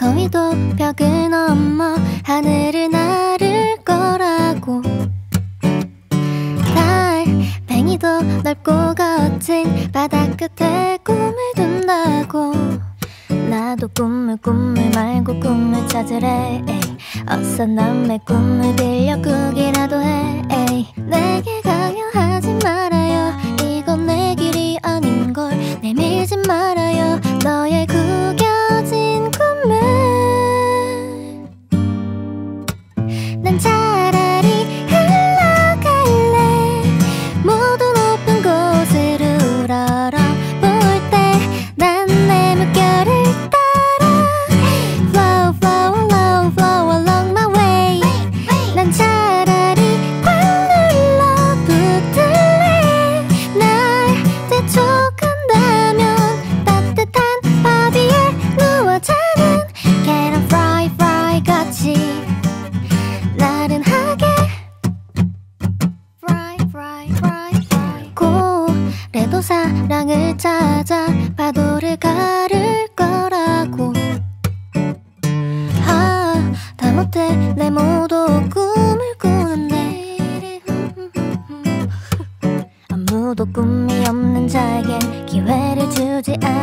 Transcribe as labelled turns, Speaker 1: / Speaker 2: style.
Speaker 1: 거위도 벽을 넘어 하늘을 나를 거라고 달팽이도 넓고 거친 바다 끝에 꿈을 둔다고 나도 꿈을 꿈을 말고 꿈을 찾으래 에이. 어서 남의 꿈을 빌려 꾸기라도 해 에이. 내게 고래도 사랑을 찾아 파도를 가를 거라고. 아, 다 못해 내 모두 꿈을 꾸는데 아무도 꿈이 없는 자에겐 기회를 주지 않아